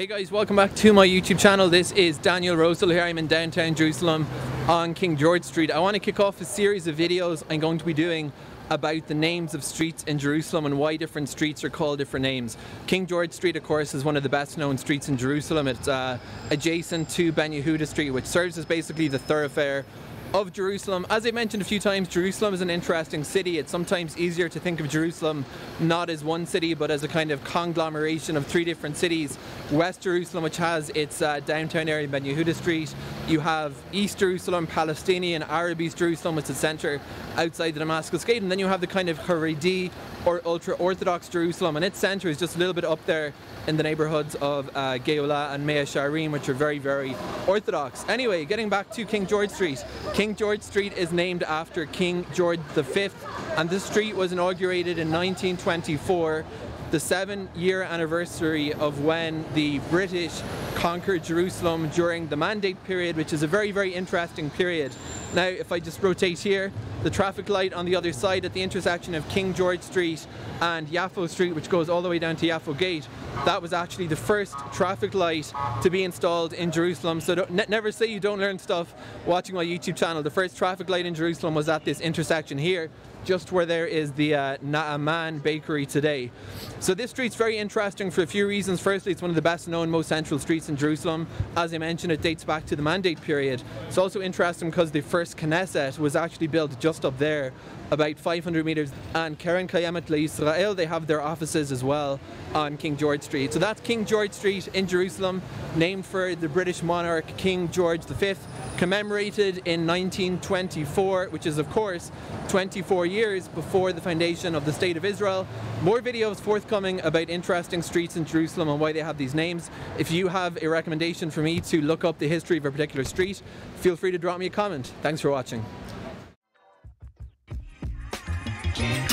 Hey guys, welcome back to my YouTube channel. This is Daniel Rosehill here. I'm in downtown Jerusalem on King George Street. I want to kick off a series of videos I'm going to be doing about the names of streets in Jerusalem and why different streets are called different names. King George Street, of course, is one of the best known streets in Jerusalem. It's uh, adjacent to Ben Yehuda Street, which serves as basically the thoroughfare of Jerusalem. As I mentioned a few times, Jerusalem is an interesting city. It's sometimes easier to think of Jerusalem not as one city, but as a kind of conglomeration of three different cities. West Jerusalem, which has its uh, downtown area, Ben Yehuda Street. You have East Jerusalem, Palestinian, Arab East Jerusalem, which is the centre outside the Damascus Gate. And then you have the kind of Haredi or ultra-Orthodox Jerusalem. And its centre is just a little bit up there in the neighbourhoods of uh, Geulah and Mea Shearim, which are very, very Orthodox. Anyway, getting back to King George Street. King George Street is named after King George V, and this street was inaugurated in 1924 the seven year anniversary of when the British conquered Jerusalem during the Mandate period, which is a very, very interesting period. Now, if I just rotate here, the traffic light on the other side at the intersection of King George Street and Yaffo Street, which goes all the way down to Yaffo Gate, that was actually the first traffic light to be installed in Jerusalem. So never say you don't learn stuff watching my YouTube channel. The first traffic light in Jerusalem was at this intersection here just where there is the uh, Naaman bakery today. So this street's very interesting for a few reasons. Firstly, it's one of the best known, most central streets in Jerusalem. As I mentioned, it dates back to the Mandate period. It's also interesting because the first Knesset was actually built just up there about 500 meters and Keren Kayemet Le-Israel they have their offices as well on King George Street so that's King George Street in Jerusalem named for the British monarch King George V commemorated in 1924, which is of course 24 years before the foundation of the State of Israel. More videos forthcoming about interesting streets in Jerusalem and why they have these names. If you have a recommendation for me to look up the history of a particular street, feel free to drop me a comment. Thanks for watching can't